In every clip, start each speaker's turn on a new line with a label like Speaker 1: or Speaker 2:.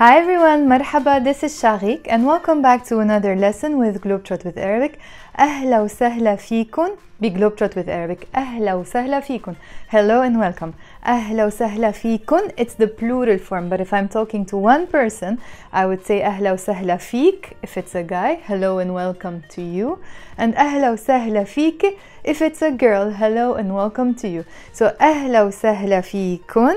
Speaker 1: Hi everyone, مرحبا, this is Chaghig and welcome back to another lesson with Globetrot with Arabic. أهلا وسهلا فيكم Globetrot with Arabic. أهلا وسهلا فيكم. Hello and welcome. أهلا وسهلا فيكم. It's the plural form, but if I'm talking to one person, I would say أهلا وسهلا فيك if it's a guy. Hello and welcome to you. And أهلا وسهلا فيك if it's a girl. Hello and welcome to you. So أهلا وسهلا فيكم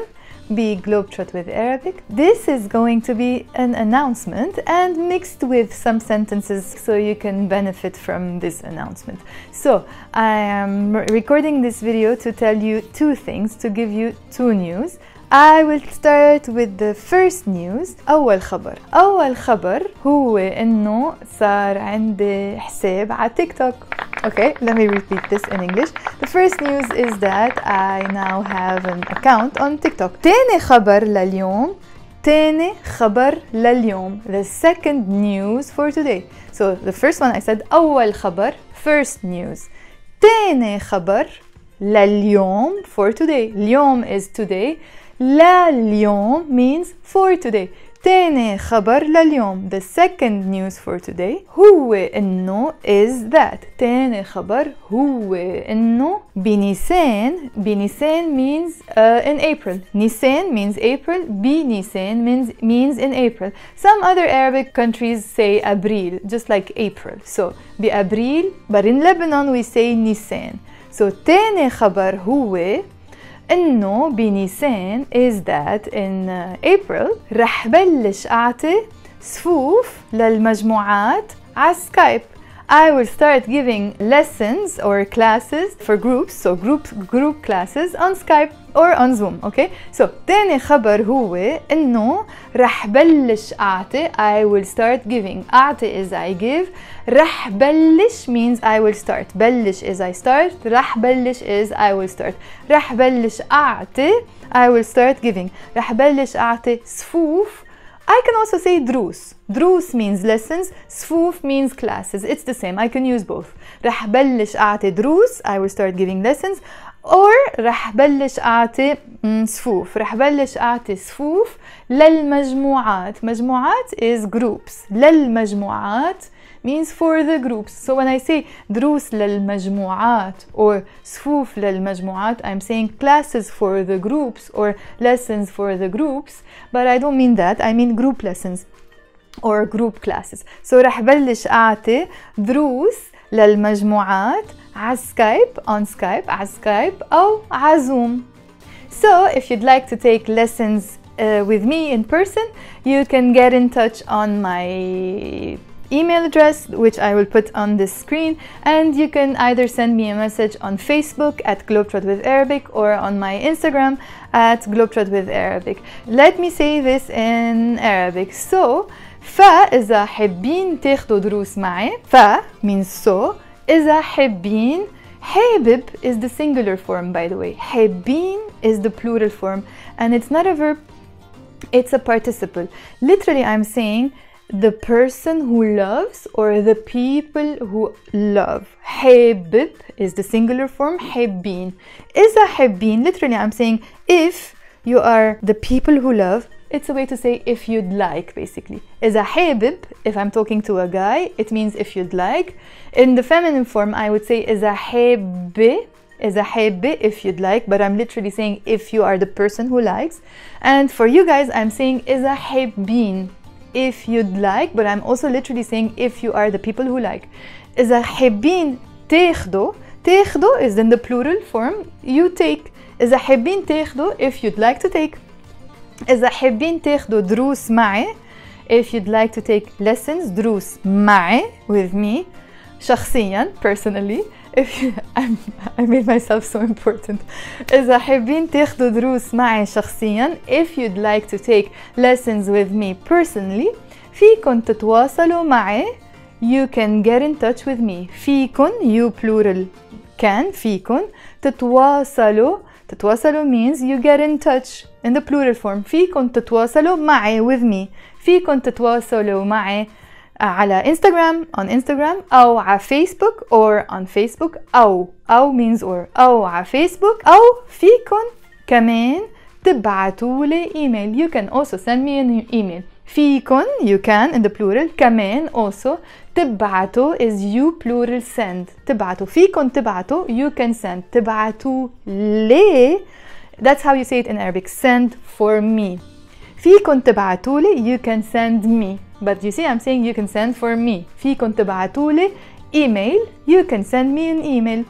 Speaker 1: be Globetrot with Arabic. This is going to be an announcement and mixed with some sentences so you can benefit from this announcement. So, I am recording this video to tell you two things, to give you two news. I will start with the first news أول خبر أول خبر هو إنه صار عندي حساب على تيك توك Okay, let me repeat this in English. The first news is that I now have an account on TikTok. تاني خبر لليوم تاني خبر لليوم The second news for today. So the first one I said أول خبر first news. تاني خبر لليوم for today. اليوم is today. لليوم means for today. تاني خبر لليوم the second news for today هو انه is that تاني خبر هو انه بنيسان بنيسان means uh, in April نيسان means April بنيسان means means in April some other Arabic countries say Abril just like April so بأبريل but in Lebanon we say نيسان so تاني خبر هو إنه بنيسان is that in uh, April رح بلش أعطي صفوف للمجموعات على سكايب I will start giving lessons or classes for groups so group group classes on Skype or on Zoom okay so تاني خبر هو انه رح بلش اعطي I will start giving اعطي is I give رح بلش means I will start بلش is I start رح بلش is I will start رح بلش اعطي I will start giving رح بلش اعطي صفوف I can also say دروس دروس means lessons صفوف means classes it's the same I can use both رح بلش أعطي دروس I will start giving lessons or رح بلش أعطي صفوف رح بلش أعطي صفوف للمجموعات مجموعات is groups للمجموعات means for the groups so when I say دروس للمجموعات or صفوف للمجموعات I'm saying classes for the groups or lessons for the groups but I don't mean that I mean group lessons or group classes so رح بلش أعطي دروس للمجموعات على سكايب on Skype على سكايب أو على زوم so if you'd like to take lessons uh, with me in person you can get in touch on my email address which I will put on this screen and you can either send me a message on Facebook at Globetrot with Arabic or on my Instagram at Globetrot with Arabic. Let me say this in Arabic. So فإذا حابين تاخدوا دروس معي ف means so إذا حابين حابب is the singular form by the way حابين is the plural form and it's not a verb it's a participle literally I'm saying the person who loves or the people who love حابب is the singular form حابين إذا حابين literally I'm saying if you are the people who love it's a way to say if you'd like basically إذا حابب if I'm talking to a guy it means if you'd like in the feminine form I would say إذا حابة إذا حابة if you'd like but I'm literally saying if you are the person who likes and for you guys I'm saying إذا حابين if you'd like but I'm also literally saying if you are the people who like إذا حابين تاخدوا تاخدوا is in the plural form you take إذا حابين تاخدوا if you'd like to take إذا حابين تاخدوا دروس معي if you'd like to take lessons دروس معي with me شخصيا personally if you, I'm, I made myself so important إذا حابين تاخدوا دروس معي شخصيا if you'd like to take lessons with me personally فيكن تتواصلوا معي you can get in touch with me فيكن you plural can فيكن تتواصلوا تتواصلوا means you get in touch in the plural form فيكن تتواصلوا معي with me فيكن تتواصلوا معي على انستغرام on Instagram أو على فيسبوك or on Facebook أو أو means or أو على فيسبوك أو فيكن كمان تبعتوا لي ايميل you can also send me an email فيكن you can in the plural كمان also تبعتوا is you plural send تبعتوا فيكن تبعتوا you can send تبعتوا ليه that's how you say it in Arabic send for me فيكن تبعتوا لي you can send me but you see I'm saying you can send for me فيكن تبعتوا لي email you can send me an email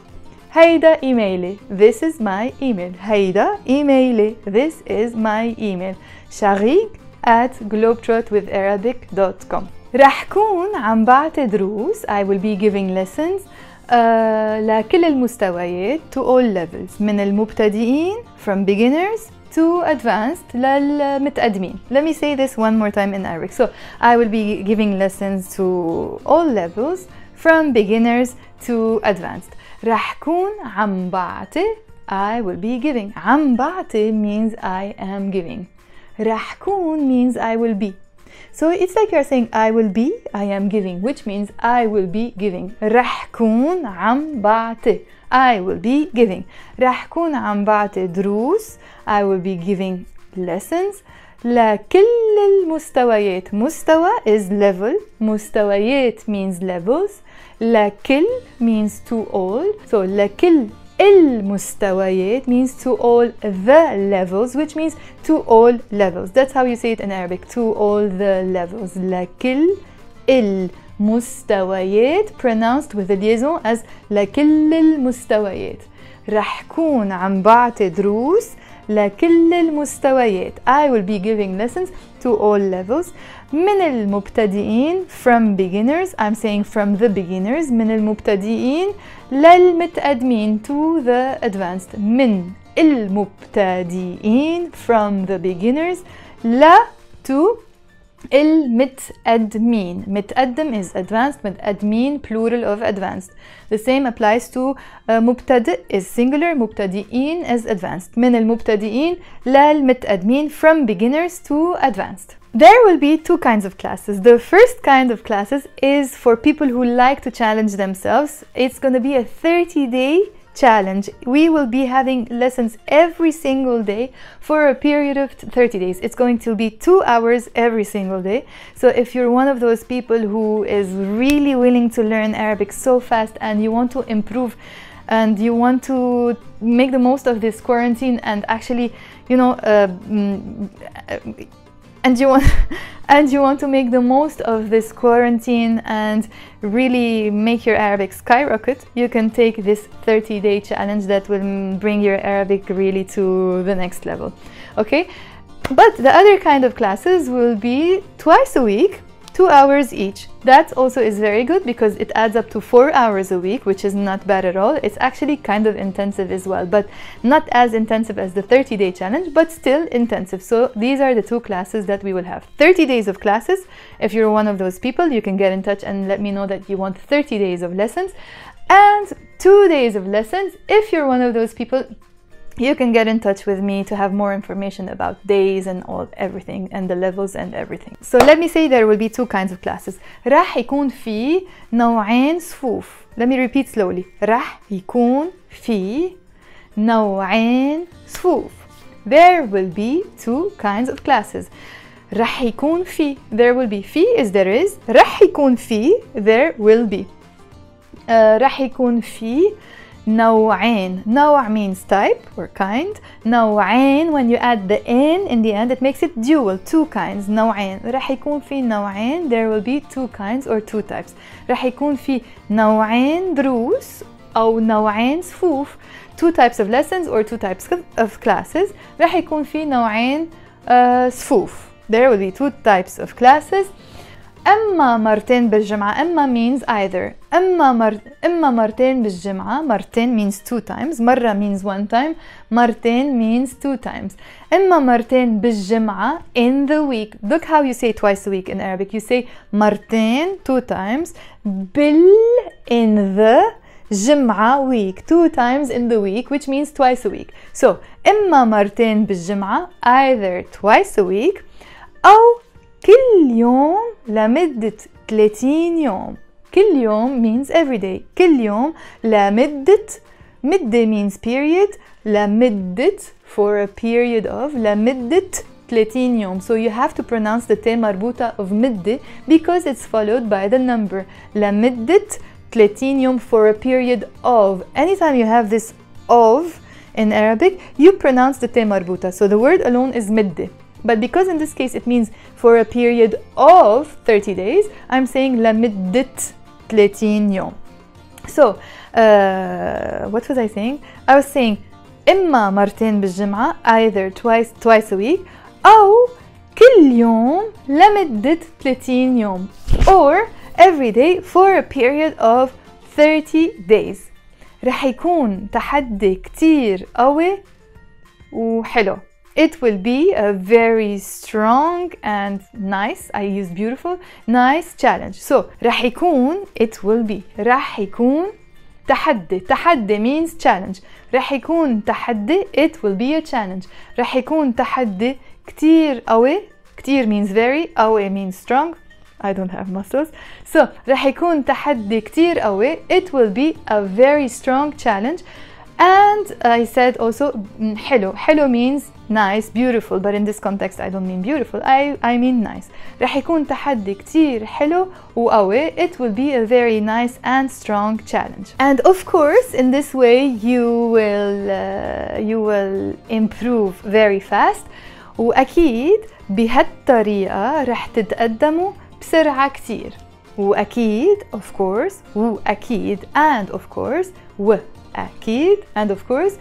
Speaker 1: هيدا ايميلي this is my email هيدا ايميلي this is my email شغيق at globetrotwitharabic.com رح كون عم بعطي دروس I will be giving lessons uh, لكل المستويات to all levels من المبتدئين from beginners to advanced للمتقدمين Let me say this one more time in Arabic So I will be giving lessons to all levels from beginners to advanced رح كون عم بعطي I will be giving عم بعطي means I am giving رح كون means I will be So it's like you're saying I will be, I am giving, which means I will be giving. رح كون عم بعطي. I will be giving. رح كون عم بعطي دروس. I will be giving lessons. لكل المستويات. مستوى is level. مستويات means levels. لكل means to all. So لكل المستويات means to all the levels which means to all levels that's how you say it in Arabic to all the levels لكل المستويات pronounced with the liaison as لكل المستويات رح كون عم بعطي دروس لكل المستويات I will be giving lessons to all levels من المبتدئين from beginners I'm saying from the beginners من المبتدئين للمتقدمين to the advanced من المبتدئين from the beginners ل to المتقدمين متقدم is advanced متقدمين plural of advanced the same applies to uh, مبتدئ is singular مبتدئين is advanced من المبتدئين للمتقدمين from beginners to advanced There will be two kinds of classes. The first kind of classes is for people who like to challenge themselves. It's going to be a 30 day challenge. We will be having lessons every single day for a period of 30 days. It's going to be two hours every single day. So if you're one of those people who is really willing to learn Arabic so fast and you want to improve and you want to make the most of this quarantine and actually, you know, uh, mm, and you want and you want to make the most of this quarantine and really make your Arabic skyrocket, you can take this 30 day challenge that will bring your Arabic really to the next level. Okay? But the other kind of classes will be twice a week two hours each. That also is very good because it adds up to four hours a week, which is not bad at all. It's actually kind of intensive as well, but not as intensive as the 30 day challenge, but still intensive. So these are the two classes that we will have 30 days of classes. If you're one of those people, you can get in touch and let me know that you want 30 days of lessons and two days of lessons. If you're one of those people, you can get in touch with me to have more information about days and all everything and the levels and everything. So let me say there will be two kinds of classes. راح يكون في نوعين صفوف. Let me repeat slowly. راح يكون في نوعين صفوف. There will be two kinds of classes. راح يكون في there will be في is there is راح يكون في there will be uh, راح يكون في نوعين نوع means type or kind نوعين when you add the n in the end it makes it dual two kinds نوعين راح يكون في نوعين there will be two kinds or two types راح يكون في نوعين دروس أو نوعين صفوف two types of lessons or two types of classes راح يكون في نوعين uh, صفوف there will be two types of classes اما مرتين بالجمعة اما means either اما مر... اما مرتين بالجمعة مرتين means two times مرة means one time مرتين means two times اما مرتين بالجمعة in the week look how you say twice a week in Arabic you say مرتين two times بال in the جمعة week two times in the week which means twice a week so اما مرتين بالجمعة either twice a week أو كل يوم لمدة 30 يوم كل يوم means every day كل يوم لمدة مدة means period لمدة for a period of لمدة 30 يوم so you have to pronounce the T مربوطة of مدة because it's followed by the number لمدة 30 يوم for a period of anytime you have this of in Arabic you pronounce the T مربوطة so the word alone is مدة but because in this case it means for a period of 30 days I'm saying لمدة 30 يوم so uh, what was I saying I was saying إما مرتين بالجمعة either twice twice a week أو كل يوم لمدة 30 يوم or every day for a period of 30 days رح يكون تحدي كتير قوي وحلو It will be a very strong and nice I use beautiful nice challenge so رح يكون it will be رح يكون تحدي تحدي means challenge رح يكون تحدي it will be a challenge رح يكون تحدي كتير قوي كتير means very قوي means strong I don't have muscles so رح يكون تحدي كتير قوي it will be a very strong challenge and I said also mm, حلو حلو means nice beautiful but in this context I don't mean beautiful I, I mean nice رح يكون تحدي كتير حلو وقوي it will be a very nice and strong challenge and of course in this way you will uh, you will improve very fast وأكيد بهالطريقة رح تتقدموا بسرعة كتير وأكيد of course وأكيد and of course وأكيد and of course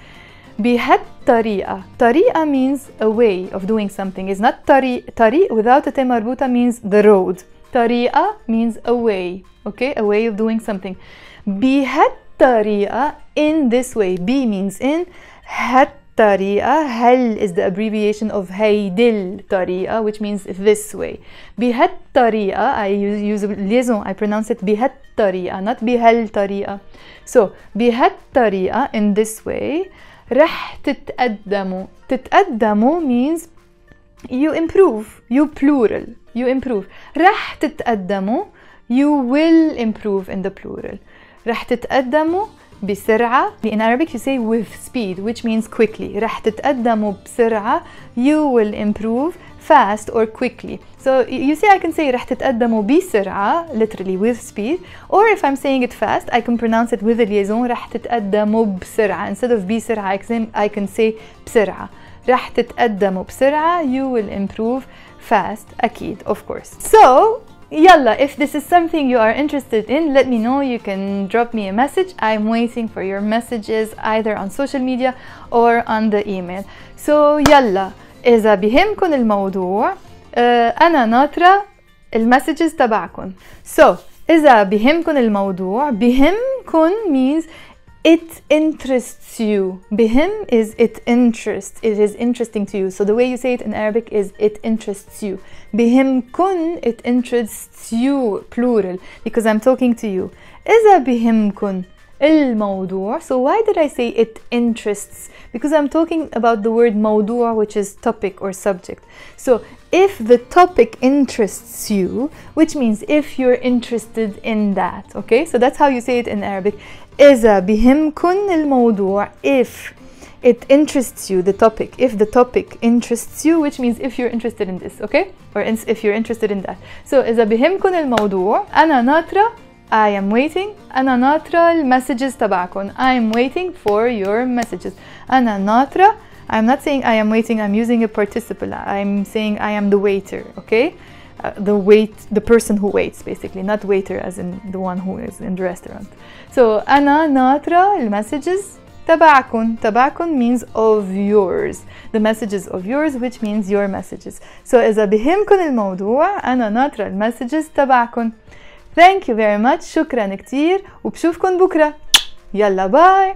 Speaker 1: بهالطريقة طريقة means a way of doing something is not طريق طريق without a ت مربوطة means the road طريقة means a way okay a way of doing something بهالطريقة in this way B means in هالطريقة هل is the abbreviation of هيدي الطريقة which means this way بهالطريقة I use, use liaison I pronounce it بهالطريقة not بهالطريقة so بهالطريقة in this way رح تتقدموا تتقدموا means you improve you plural you improve رح تتقدموا you will improve in the plural رح تتقدموا بسرعة in Arabic you say with speed which means quickly رح تتقدموا بسرعة you will improve fast or quickly so you see I can say رح تتقدموا بسرعة literally with speed or if I'm saying it fast I can pronounce it with a liaison رح تتقدموا بسرعة instead of بسرعة I can, I can say بسرعة رح تتقدموا بسرعة you will improve fast أكيد of course so Yalla, if this is something you are interested in, let me know. You can drop me a message. I'm waiting for your messages either on social media or on the email. So يلا إذا بهمكن الموضوع أنا ناطرة المسجز تبعكم. So إذا بهمكن الموضوع بهمكن means it interests you. Bihim is it interests. It is interesting to you. So the way you say it in Arabic is it interests you. Bihimkun it interests you plural because I'm talking to you. إذا بهمكن الموضوع. So why did I say it interests? Because I'm talking about the word موضوع which is topic or subject. So if the topic interests you, which means if you're interested in that, okay? So that's how you say it in Arabic. إذا بهمكن الموضوع if it interests you the topic if the topic interests you which means if you're interested in this okay or if you're interested in that so إذا بهمكن الموضوع أنا ناطرة I am waiting أنا ناطرة المسجز تبعكم I am waiting for your messages أنا ناطرة I'm not saying I am waiting I'm using a participle I'm saying I am the waiter okay uh, the wait the person who waits basically not waiter as in the one who is in the restaurant so أنا ناطرة المسجز تبعكم تبعكم means of yours the messages of yours which means your messages so إذا بهمكم الموضوع أنا ناطرة المسجز تبعكم thank you very much شكرا كتير وبشوفكم بكرة يلا باي